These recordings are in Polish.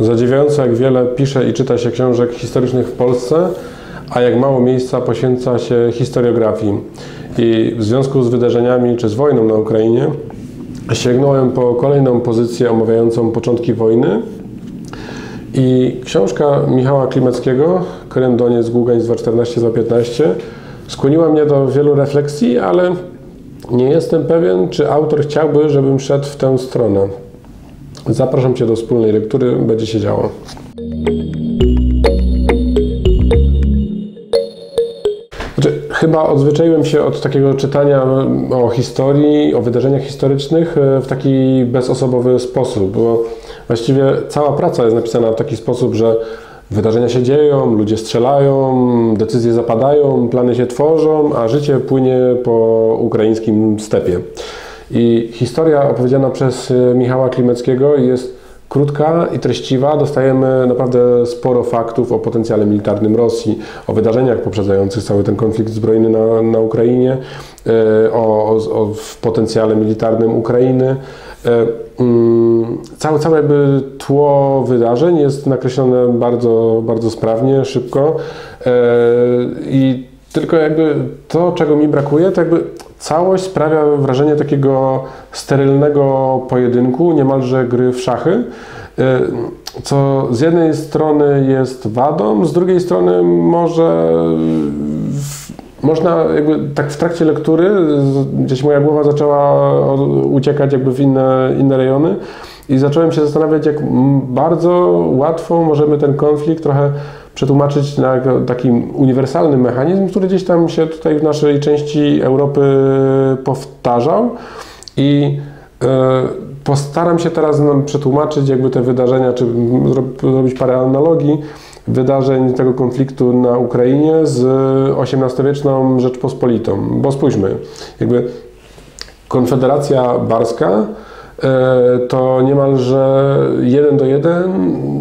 Zadziwiające, jak wiele pisze i czyta się książek historycznych w Polsce, a jak mało miejsca poświęca się historiografii. I w związku z wydarzeniami czy z wojną na Ukrainie sięgnąłem po kolejną pozycję omawiającą początki wojny. I książka Michała Klimeckiego, Krym, Doniec, Gługań 214-215 skłoniła mnie do wielu refleksji, ale nie jestem pewien, czy autor chciałby, żebym szedł w tę stronę. Zapraszam Cię do wspólnej lektury, będzie się działo. Znaczy, chyba odzwyczaiłem się od takiego czytania o historii, o wydarzeniach historycznych e, w taki bezosobowy sposób, bo właściwie cała praca jest napisana w taki sposób, że wydarzenia się dzieją, ludzie strzelają, decyzje zapadają, plany się tworzą, a życie płynie po ukraińskim stepie. I historia opowiedziana przez e, Michała Klimeckiego jest krótka i treściwa. Dostajemy naprawdę sporo faktów o potencjale militarnym Rosji, o wydarzeniach poprzedzających cały ten konflikt zbrojny na, na Ukrainie, e, o, o, o potencjale militarnym Ukrainy. E, mm, całe, całe jakby tło wydarzeń jest nakreślone bardzo, bardzo sprawnie, szybko i tylko jakby to, czego mi brakuje, to jakby Całość sprawia wrażenie takiego sterylnego pojedynku, niemalże gry w szachy, y, co z jednej strony jest wadą, z drugiej strony może można jakby tak w trakcie lektury, gdzieś moja głowa zaczęła uciekać jakby w inne, inne rejony i zacząłem się zastanawiać, jak bardzo łatwo możemy ten konflikt trochę przetłumaczyć na taki uniwersalny mechanizm, który gdzieś tam się tutaj w naszej części Europy powtarzał i e, postaram się teraz przetłumaczyć jakby te wydarzenia, czy zrobić parę analogii wydarzeń tego konfliktu na Ukrainie z XVIII-wieczną Rzeczpospolitą. Bo spójrzmy, jakby Konfederacja Barska to niemalże jeden do jeden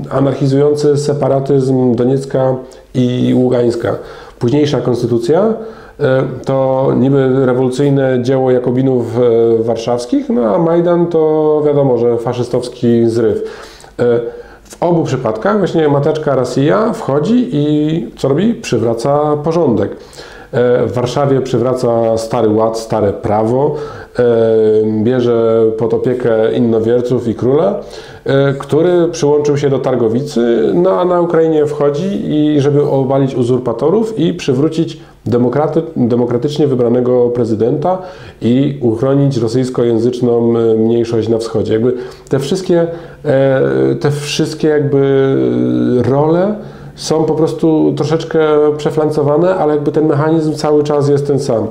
anarchizujący separatyzm Doniecka i Ługańska. Późniejsza konstytucja e, to niby rewolucyjne dzieło Jakobinów e, warszawskich, no a Majdan to wiadomo, że faszystowski zryw. W obu przypadkach właśnie mateczka Rosja wchodzi i co robi? Przywraca porządek. W Warszawie przywraca stary ład, stare prawo, bierze pod opiekę innowierców i króla, e, który przyłączył się do Targowicy, no a na Ukrainie wchodzi i żeby obalić uzurpatorów i przywrócić demokraty, demokratycznie wybranego prezydenta i uchronić rosyjskojęzyczną e, mniejszość na wschodzie. Jakby te wszystkie, e, te wszystkie jakby role są po prostu troszeczkę przeflancowane, ale jakby ten mechanizm cały czas jest ten sam.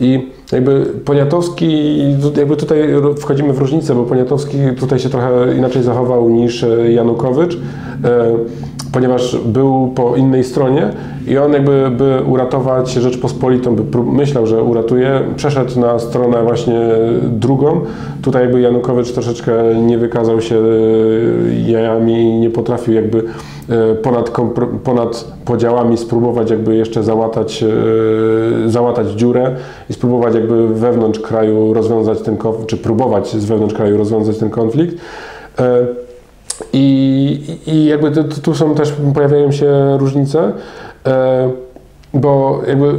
I jakby Poniatowski, jakby tutaj wchodzimy w różnicę, bo Poniatowski tutaj się trochę inaczej zachował niż e, Janukowycz, e, ponieważ był po innej stronie i on jakby by uratować Rzeczpospolitą, by myślał, że uratuje, przeszedł na stronę właśnie drugą. Tutaj jakby Janukowicz troszeczkę nie wykazał się e, jajami, nie potrafił jakby ponad, ponad podziałami spróbować jakby jeszcze załatać, załatać dziurę i spróbować jakby wewnątrz kraju rozwiązać ten konflikt, czy próbować z wewnątrz kraju rozwiązać ten konflikt. E, I, i jakby tu, są też, pojawiają się różnice, e, bo jakby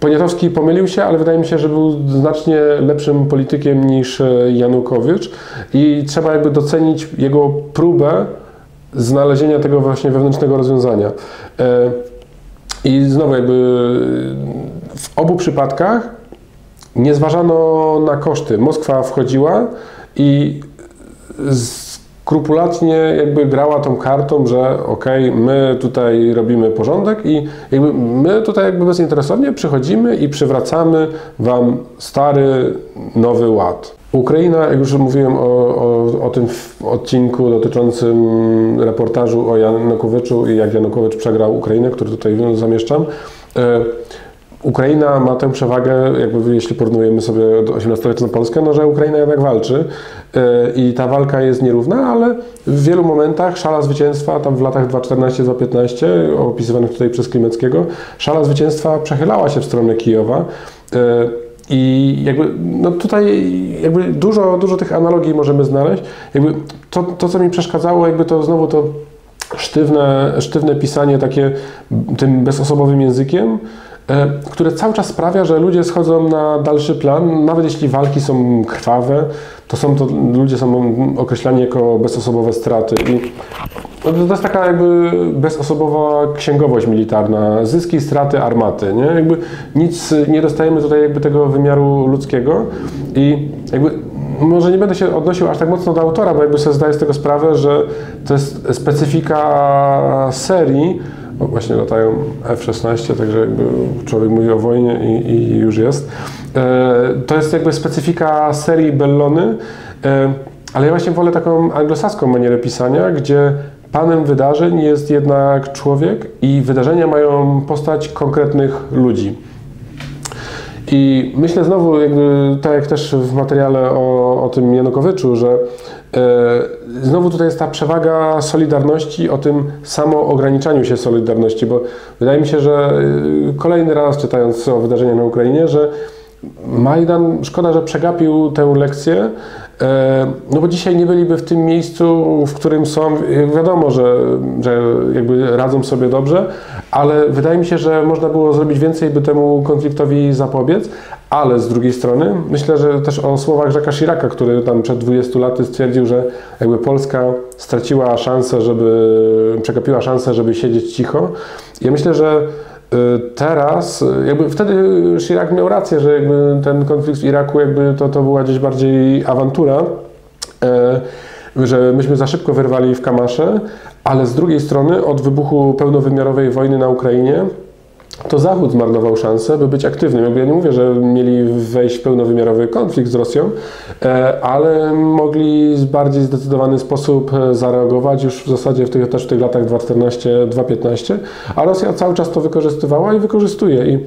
Poniatowski pomylił się, ale wydaje mi się, że był znacznie lepszym politykiem niż e, Janukowicz i trzeba jakby docenić jego próbę znalezienia tego właśnie wewnętrznego rozwiązania. I znowu jakby w obu przypadkach nie zważano na koszty. Moskwa wchodziła i skrupulatnie jakby grała tą kartą, że ok, my tutaj robimy porządek i jakby my tutaj jakby bezinteresownie przychodzimy i przywracamy Wam stary, nowy ład. Ukraina, jak już mówiłem o, o, o tym odcinku dotyczącym reportażu o Janukowyczu i jak Janukowicz przegrał Ukrainę, który tutaj zamieszczam, e, Ukraina ma tę przewagę, jakby jeśli porównujemy sobie do 18-wieczną Polskę, no, że Ukraina jednak walczy e, i ta walka jest nierówna, ale w wielu momentach szala zwycięstwa, tam w latach 2014-2015, opisywanych tutaj przez Klimeckiego, szala zwycięstwa przechylała się w stronę Kijowa. I jakby, no tutaj jakby dużo, dużo tych analogii możemy znaleźć. Jakby to, to, co mi przeszkadzało, jakby to znowu to sztywne, sztywne pisanie takie tym bezosobowym językiem, które cały czas sprawia, że ludzie schodzą na dalszy plan, nawet jeśli walki są krwawe, to są to, ludzie są określani jako bezosobowe straty. I no to jest taka jakby bezosobowa księgowość militarna, zyski, straty, armaty, nie? Jakby nic, nie dostajemy tutaj jakby tego wymiaru ludzkiego i jakby może nie będę się odnosił aż tak mocno do autora, bo jakby sobie zdaję z tego sprawę, że to jest specyfika serii, o, właśnie latają F-16, także jakby człowiek mówi o wojnie i, i już jest. E, to jest jakby specyfika serii Bellony, e, ale ja właśnie wolę taką anglosaską manierę pisania, gdzie panem wydarzeń jest jednak człowiek i wydarzenia mają postać konkretnych ludzi. I myślę znowu, jakby, tak jak też w materiale o, o tym Janukowyczu, że e, znowu tutaj jest ta przewaga solidarności, o tym samo ograniczaniu się solidarności, bo wydaje mi się, że e, kolejny raz czytając o wydarzeniach na Ukrainie, że Majdan, szkoda, że przegapił tę lekcję, e, no bo dzisiaj nie byliby w tym miejscu, w którym są. Wiadomo, że, że jakby radzą sobie dobrze, ale wydaje mi się, że można było zrobić więcej, by temu konfliktowi zapobiec. Ale z drugiej strony myślę, że też o słowach Jacques'a Chiraca, który tam przed 20 laty stwierdził, że jakby Polska straciła szansę, żeby przegapiła szansę, żeby siedzieć cicho. Ja myślę, że Y, teraz, jakby wtedy Chirac miał rację, że jakby ten konflikt w Iraku jakby to, to była gdzieś bardziej awantura, y, że myśmy za szybko wyrwali w kamasze, ale z drugiej strony od wybuchu pełnowymiarowej wojny na Ukrainie to Zachód zmarnował szansę, by być aktywnym. Jakby ja nie mówię, że mieli wejść w pełnowymiarowy konflikt z Rosją, e, ale mogli w bardziej zdecydowany sposób e, zareagować już w zasadzie w tych, też w tych latach 2014-2015, a Rosja cały czas to wykorzystywała i wykorzystuje i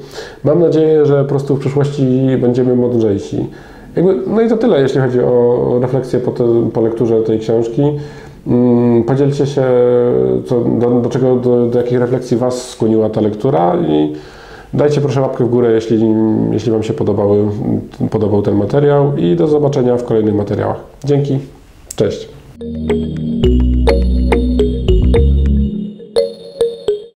mam nadzieję, że po prostu w przyszłości będziemy mądrzejsi. Jakby, no i to tyle, jeśli chodzi o refleksję po, te, po lekturze tej książki. Mm, podzielcie się, co, do, do czego, do, do jakich refleksji Was skłoniła ta lektura i dajcie proszę łapkę w górę, jeśli, jeśli Wam się podobały, podobał ten materiał i do zobaczenia w kolejnych materiałach. Dzięki, cześć.